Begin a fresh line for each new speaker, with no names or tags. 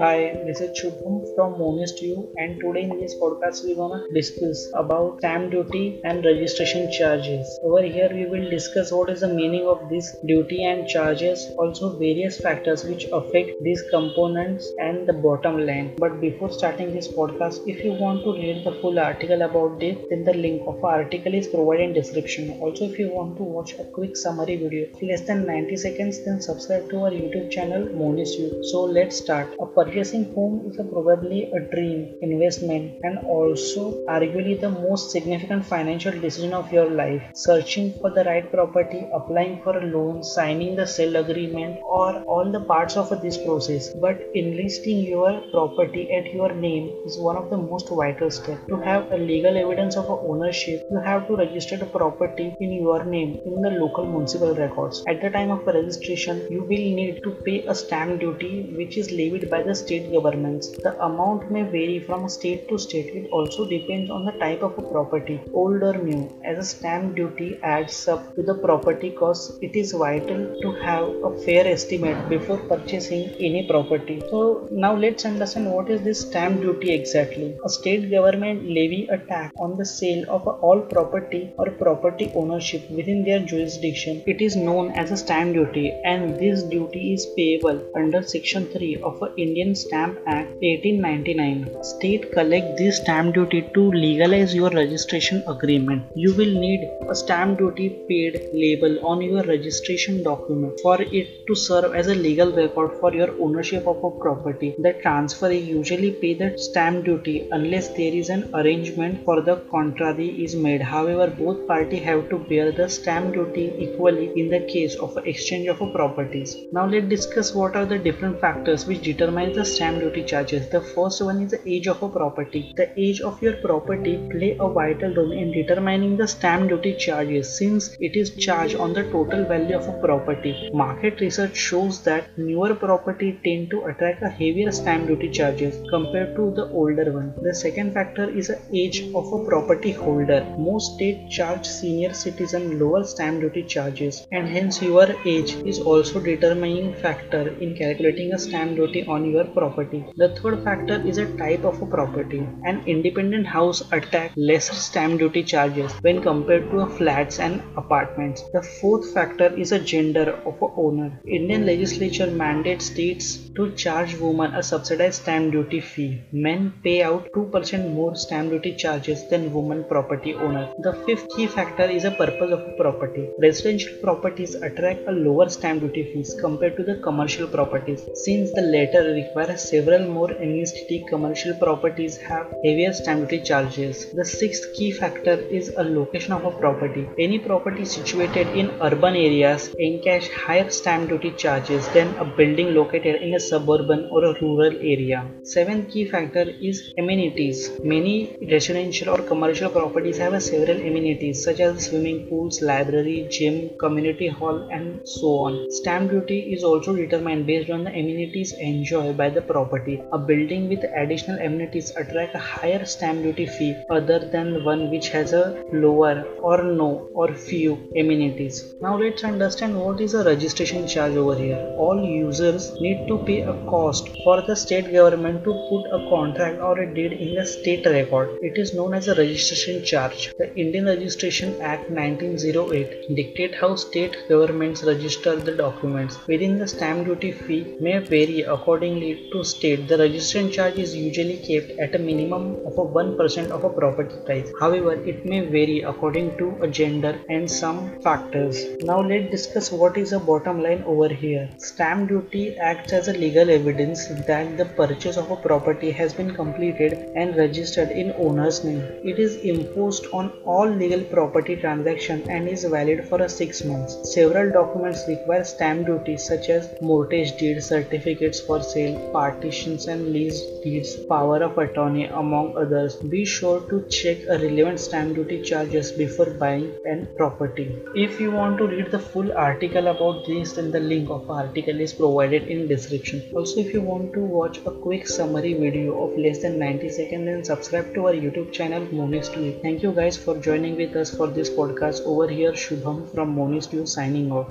Hi, this is Shubham from Monist View and today in this podcast we're gonna discuss about stamp duty and registration charges. Over here we will discuss what is the meaning of this duty and charges, also various factors which affect these components and the bottom line. But before starting this podcast, if you want to read the full article about this, then the link of our article is provided in description. Also if you want to watch a quick summary video less than 90 seconds, then subscribe to our YouTube channel Monist View. So let's start. A purchasing home is a probably a dream investment and also arguably the most significant financial decision of your life. Searching for the right property, applying for a loan, signing the sale agreement or all the parts of this process. But enlisting your property at your name is one of the most vital steps. To have a legal evidence of ownership, you have to register the property in your name in the local municipal records. At the time of registration, you will need to pay a stamp duty which is levied by the state governments. The amount may vary from state to state. It also depends on the type of a property, old or new. As a stamp duty adds up to the property cost, it is vital to have a fair estimate before purchasing any property. So now let's understand what is this stamp duty exactly. A state government levy a tax on the sale of all property or property ownership within their jurisdiction. It is known as a stamp duty and this duty is payable under section 3 of a Indian Stamp Act 1899. State collect this stamp duty to legalize your registration agreement. You will need a stamp duty paid label on your registration document for it to serve as a legal record for your ownership of a property. The transferee usually pay the stamp duty unless there is an arrangement for the contrary is made. However, both parties have to bear the stamp duty equally in the case of exchange of properties. Now let's discuss what are the different factors which determine the stamp duty charges. The first one is the age of a property. The age of your property play a vital role in determining the stamp duty charges since it is charged on the total value of a property. Market research shows that newer property tend to attract a heavier stamp duty charges compared to the older one. The second factor is the age of a property holder. Most states charge senior citizen lower stamp duty charges and hence your age is also determining factor in calculating a stamp duty on your property. The third factor is a type of a property. An independent house attracts lesser stamp duty charges when compared to flats and apartments. The fourth factor is a gender of a owner. Indian legislature mandates states to charge women a subsidized stamp duty fee. Men pay out 2% more stamp duty charges than women property owner. The fifth key factor is a purpose of a property. Residential properties attract a lower stamp duty fees compared to the commercial properties since the latter require several more amenity commercial properties have heavier stamp duty charges. The sixth key factor is a location of a property. Any property situated in urban areas encash higher stamp duty charges than a building located in a suburban or a rural area. Seventh key factor is amenities. Many residential or commercial properties have several amenities such as swimming pools, library, gym, community hall and so on. Stamp duty is also determined based on the amenities enjoyed by the property. A building with additional amenities attract a higher stamp duty fee other than one which has a lower or no or few amenities. Now let's understand what is a registration charge over here. All users need to pay a cost for the state government to put a contract or a deed in the state record. It is known as a registration charge. The Indian Registration Act 1908 dictate how state governments register the documents. Within the stamp duty fee may vary accordingly to state. The registration charge is usually kept at a minimum of a 1% of a property price. However, it may vary according to a gender and some factors. Now let's discuss what is a bottom line over here. Stamp duty acts as a legal evidence that the purchase of a property has been completed and registered in owner's name. It is imposed on all legal property transactions and is valid for a 6 months. Several documents require stamp duty such as mortgage deed, certificates for sale, partitions and lease deeds, power of attorney among others. Be sure to check a relevant stamp duty charges before buying an property. If you want to read the full article about this then the link of article is provided in description. Also if you want to watch a quick summary video of less than 90 seconds then subscribe to our YouTube channel Monist View. Thank you guys for joining with us for this podcast over here Shubham from Monist View signing off.